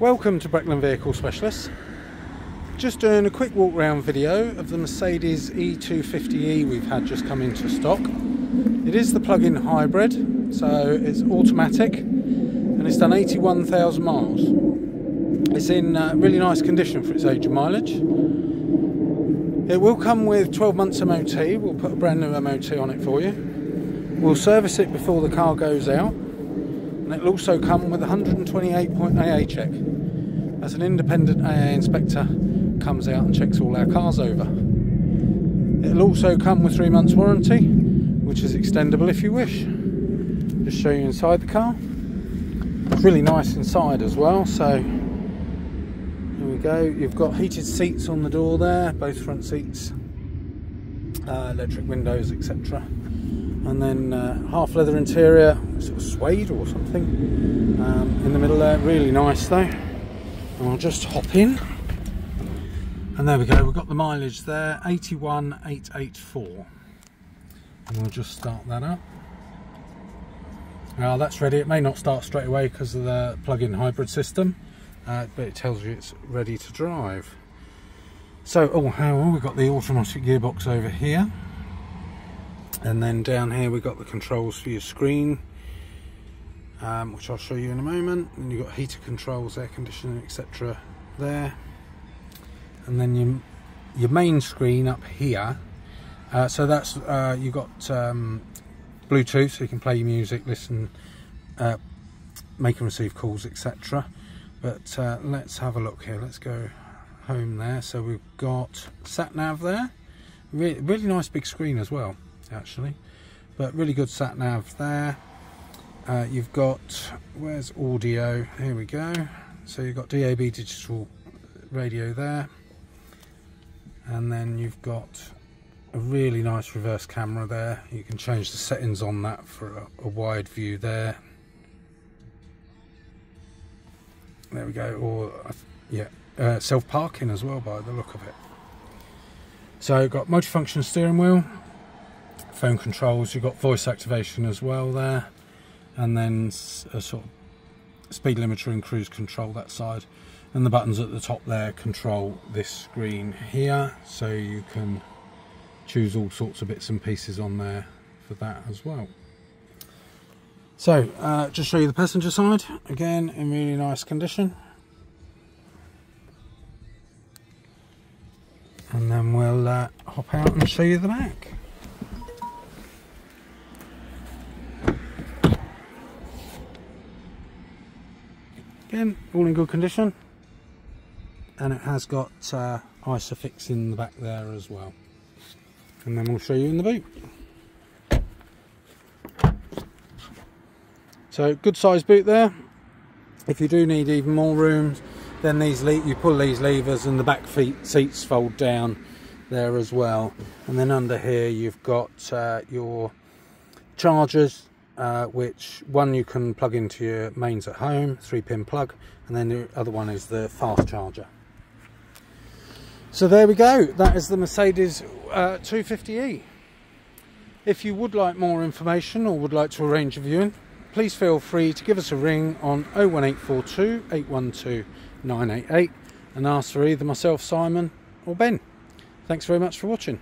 Welcome to Breckland Vehicle Specialists. Just doing a quick walk round video of the Mercedes A250e we've had just come into stock. It is the plug-in hybrid, so it's automatic and it's done 81,000 miles. It's in uh, really nice condition for its age and mileage. It will come with 12 months MOT, we'll put a brand new MOT on it for you. We'll service it before the car goes out and it'll also come with a 128 point AA check as an independent AA inspector comes out and checks all our cars over. It'll also come with three months warranty which is extendable if you wish. Just show you inside the car. It's really nice inside as well so here we go. You've got heated seats on the door there, both front seats, uh, electric windows etc and then uh, half leather interior, sort of suede or something um, in the middle there. Really nice though. And I'll just hop in. And there we go, we've got the mileage there 81884. And we'll just start that up. Now that's ready. It may not start straight away because of the plug-in hybrid system, uh, but it tells you it's ready to drive. So, oh, how we've got the automatic gearbox over here and then down here we've got the controls for your screen um, which I'll show you in a moment. And you've got heater controls air conditioning etc there. And then your, your main screen up here. Uh, so that's uh, you've got um, Bluetooth so you can play your music listen uh, make and receive calls etc but uh, let's have a look here. Let's go home there. So we've got sat nav there. Re really nice big screen as well actually. But really good sat nav there. Uh, you've got where's audio? Here we go. So you've got DAB digital radio there. And then you've got a really nice reverse camera there. You can change the settings on that for a, a wide view there. There we go. Or yeah uh, self-parking as well by the look of it. So got multifunction steering wheel phone controls you've got voice activation as well there and then a sort of speed limiter and cruise control that side and the buttons at the top there control this screen here so you can choose all sorts of bits and pieces on there for that as well. So uh, just show you the passenger side again in really nice condition. And then we'll uh, hop out and show you the back Again, all in good condition. And it has got uh, Isofix in the back there as well. And then we'll show you in the boot. So good size boot there. If you do need even more room, then these you pull these levers and the back feet seats fold down there as well. And then under here you've got uh, your chargers uh, which one you can plug into your mains at home, three pin plug, and then the other one is the fast charger. So there we go, that is the Mercedes uh, 250e. If you would like more information or would like to arrange a viewing, please feel free to give us a ring on 01842 812 988 and ask for either myself, Simon or Ben. Thanks very much for watching.